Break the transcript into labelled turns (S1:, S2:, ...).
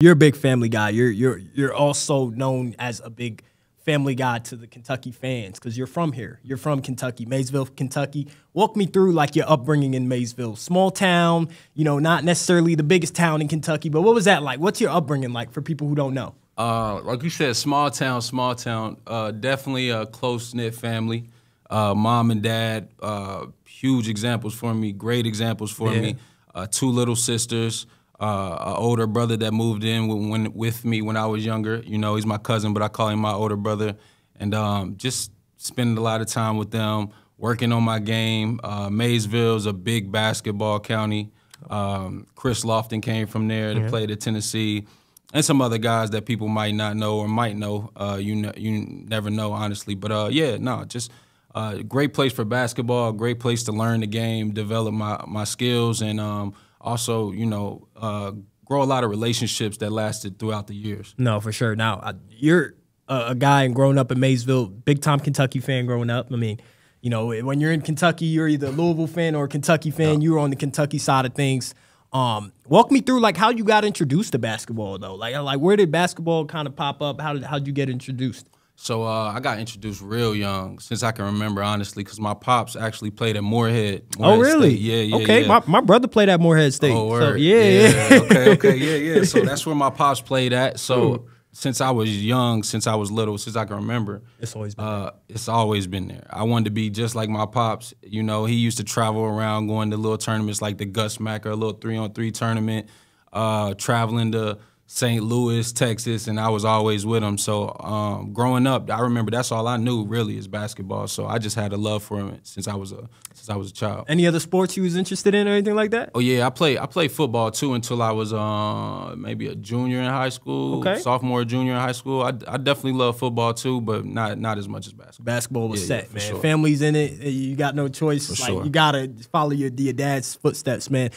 S1: You're a big family guy. You're you're you're also known as a big family guy to the Kentucky fans because you're from here. You're from Kentucky, Maysville, Kentucky. Walk me through like your upbringing in Maysville, small town. You know, not necessarily the biggest town in Kentucky, but what was that like? What's your upbringing like for people who don't know?
S2: Uh, like you said, small town, small town. Uh, definitely a close knit family. Uh, mom and dad, uh, huge examples for me, great examples for
S1: Yeah.
S2: me. Uh, two little sisters, uh, an older brother that moved in when, when, with me when I was younger. You know, he's my cousin, but I call him my older brother. And um, just spending a lot of time with them, working on my game. Uh, Maysville's a big basketball county. Um, Chris Lofton came from there to play at Tennessee and some other guys that people might not know or might know. Uh, you ne- you never know, honestly. But uh, yeah, no, just uh, great place for basketball. Great place to learn the game, develop my my skills, and um, also you know uh, grow a lot of relationships that lasted throughout the years.
S1: No, for sure. Now I, you're a, a guy and growing up in Maysville, big time Kentucky fan growing up. I mean, you know, when you're in Kentucky, you're either a Louisville fan or a Kentucky fan. You were on the Kentucky side of things. Um, walk me through like how you got introduced to basketball though. Like, like where did basketball kind of pop up? How did how would you get introduced?
S2: So uh, I got introduced real young, since I can remember, honestly, because my pops actually played at Morehead.
S1: Oh, really?
S2: State. Yeah, yeah.
S1: Okay,
S2: yeah.
S1: my, my brother played at Morehead State.
S2: Oh,
S1: so,
S2: word.
S1: yeah, yeah.
S2: okay, okay, yeah, yeah. So that's where my pops played at. So since I was young, since I was little, since I can remember,
S1: It's always been
S2: uh, it's always been there. I wanted to be just like my pops. You know, he used to travel around, going to little tournaments like the Gus Macker, a little three on three tournament, uh, traveling to St. Louis, Texas, and I was always with him. So um, growing up, I remember that's all I knew really is basketball. So I just had a love for him since I was a since I was a child.
S1: Any other sports you was interested in or anything like that?
S2: Oh yeah, I play I played football too until I was uh, maybe a junior in high school,
S1: Okay.
S2: sophomore, junior in high school. I, I definitely love football too, but not not as much as basketball.
S1: Basketball was
S2: Yeah, yeah,
S1: set,
S2: for
S1: man.
S2: sure.
S1: Family's in it. You got no choice. like
S2: sure.
S1: you gotta follow your, your dad's footsteps, man.